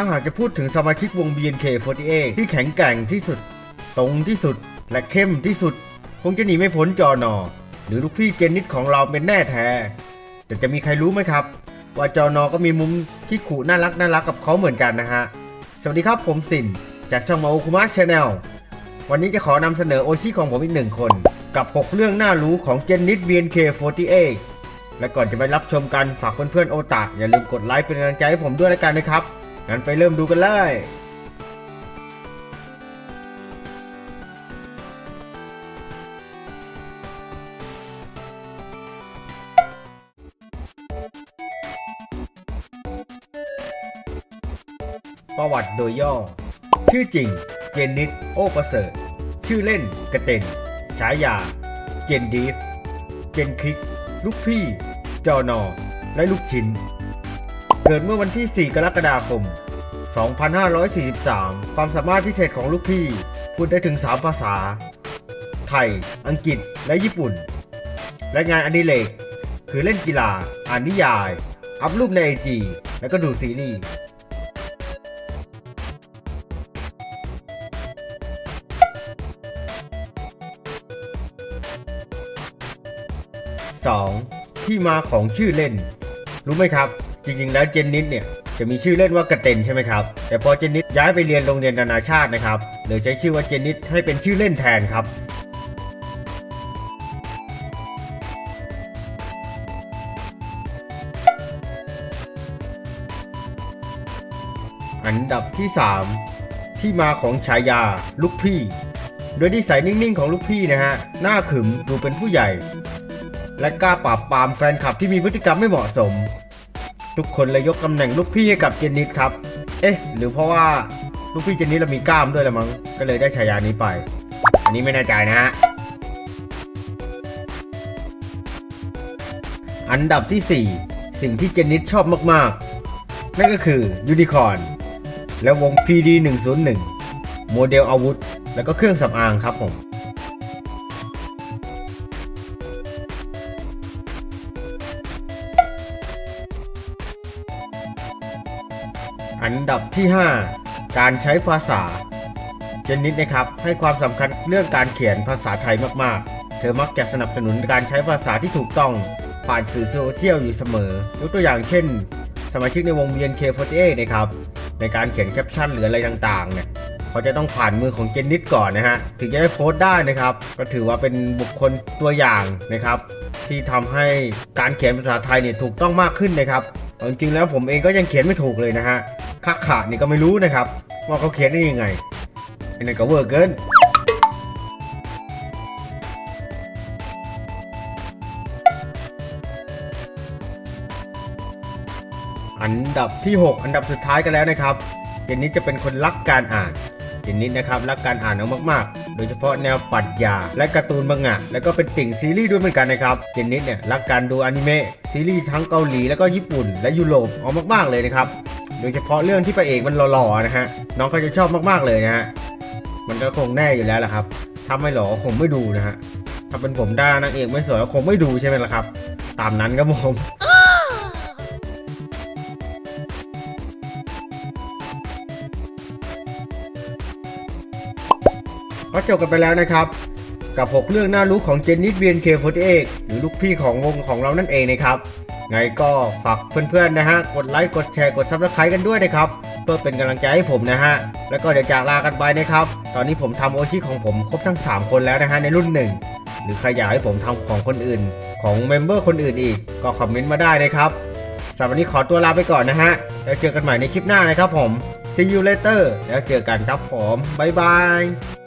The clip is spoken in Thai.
ถ้าหากจะพูดถึงสมาชิกวง BNK48 ที่แข็งแกร่งที่สุด ตรงที่สุด และเข้มที่สุด คงจะหนีไม่พ้นจอนอ หรือลูกพี่เจนนิษฐ์ของเราเป็นแน่แท้ แต่จะมีใครรู้ไหมครับ ว่าจอนอก็มีมุมที่ขู่น่ารักน่ารักกับเขาเหมือนกันนะฮะ สวัสดีครับผมสินจากช่องมาโอคุมะ Channel วันนี้จะขอนำเสนอโอชิของผมอีกหนึ่งคน กับ 6 เรื่องน่ารู้ของเจนนิษฐ์ BNK48 และก่อนจะไปรับชมกันฝากเพื่อนๆโอตาอย่าลืมกดไลค์เป็นกำลังใจให้ผมด้วยแล้วกันนะครับ งั้นไปเริ่มดูกันเลยประวัติโดยย่อ ชื่อจริง เจนนิดโอประเสริฐ ชื่อเล่นกระเต็นฉายา เจนดีฟ เจนคลิก ลูกพี่ จอนอ และลูกชิ้น เกิดเมื่อวันที่ 4 กรกฎาคม 2543 ความสามารถพิเศษของลูกพี่ พูดได้ถึง 3 ภาษา ไทย อังกฤษ และญี่ปุ่น และงานอดิเรกคือเล่นกีฬา อ่านนิยาย อัพรูปในไอจีแล้วก็ดูซีรีส์ 2. ที่มาของชื่อเล่น รู้ไหมครับ จริงๆ แล้วเจนนิดเนี่ยจะมีชื่อเล่นว่ากระเต็นใช่ไหมครับ แต่พอเจนนิดย้ายไปเรียนโรงเรียนนานาชาตินะครับเลยใช้ชื่อว่าเจนนิดให้เป็นชื่อเล่นแทนครับอันดับที่ 3 ที่มาของฉายาลูกพี่ โดยนิสัยนิ่งๆของลูกพี่นะฮะ หน้าขึมดูเป็นผู้ใหญ่ และกล้าปราบปรามแฟนคลับที่มีพฤติกรรมไม่เหมาะสม ทุกคนเลยยกตำแหน่งลูกพี่ให้กับเจนนิดครับ เอ๊ะ หรือเพราะว่าลูกพี่เจนนิดเรามีกล้ามด้วยละมั้ง ก็เลยได้ฉายานี้ไป อันนี้ไม่แน่ใจนะฮะ อันดับที่ 4 สิ่งที่เจนนิดชอบมากๆ นั่นก็คือยูนิคอร์นและวง PD 101 โมเดลอาวุธ แล้วก็เครื่องสำอางครับผม อันดับที่ 5 การใช้ภาษา เจนนิดนะครับให้ความสำคัญเรื่องการเขียนภาษาไทยมากๆ เธอมักจะสนับสนุนการใช้ภาษาที่ถูกต้อง ผ่านสื่อโซเชียลอยู่เสมอ ยกตัวอย่างเช่น สมาชิกในวง BNK48 นะครับ ในการเขียนแคปชั่นหรืออะไรต่างๆเนี่ยเขาจะต้องผ่านมือของเจนนิษฐ์ก่อนนะฮะถึงจะได้โพสต์ได้นะครับ ก็ถือว่าเป็นบุคคลตัวอย่างนะครับ ที่ทำให้การเขียนภาษาไทยเนี่ยถูกต้องมากขึ้นนะครับจริงๆแล้วผมเองก็ยังเขียนไม่ถูกเลยนะฮะ คะ ค่ะ นี่ก็ไม่รู้นะครับ ว่าเขาเขียนได้ยังไงอันนั้นก็เวอร์เกินอันดับที่ 6 อันดับสุดท้ายกันแล้วนะครับ เจนนิดจะเป็นคนรักการอ่าน เจนนิดนะครับรักการอ่านเอามากๆ โดยเฉพาะแนวปรัชญาและการ์ตูนมังงะแล้วก็เป็นติ่งซีรีส์ด้วยเหมือนกันนะครับ เจนนิดเนี่ยรักการดูอนิเมะซีรีส์ทั้งเกาหลีแล้วก็ญี่ปุ่น และยุโรปเอามากๆเลยนะครับ โดยเฉพาะเรื่องที่พระเอกมันหล่อๆนะฮะน้องก็จะชอบมากๆเลยนะฮะมันก็คงแน่อยู่แล้วแหละครับถ้าไม่หล่อคงไม่ดูนะฮะถ้าเป็นผมด้านางเอกไม่สวยก็คงไม่ดูใช่ไหมล่ะครับ ตามนั้นครับผมก็จบกันไปแล้วนะครับ กับ 6 เรื่องน่ารู้ของเจนนิษฐ์ BNK48หรือลูกพี่ของวงของเรานั่นเองนะครับ ไงก็ฝากเพื่อนๆนะฮะ กดไลค์ กดแชร์ กด subscribe กันด้วยนะครับ เพื่อเป็นกำลังใจให้ผมนะฮะ แล้วก็เดี๋ยวจากลากันไปนะครับ ตอนนี้ผมทำโอชิของผมครบทั้ง 3 คนแล้วนะฮะในรุ่นหนึ่งหรือใครอยากให้ผมทำของคนอื่น ของเมมเบอร์คนอื่นอีก ก็คอมเมนต์มาได้นะครับสำหรับวันนี้ขอตัวลาไปก่อนนะฮะ แล้วเจอกันใหม่ในคลิปหน้านะครับผม see you later แล้วเจอกันครับผมบ๊ายบาย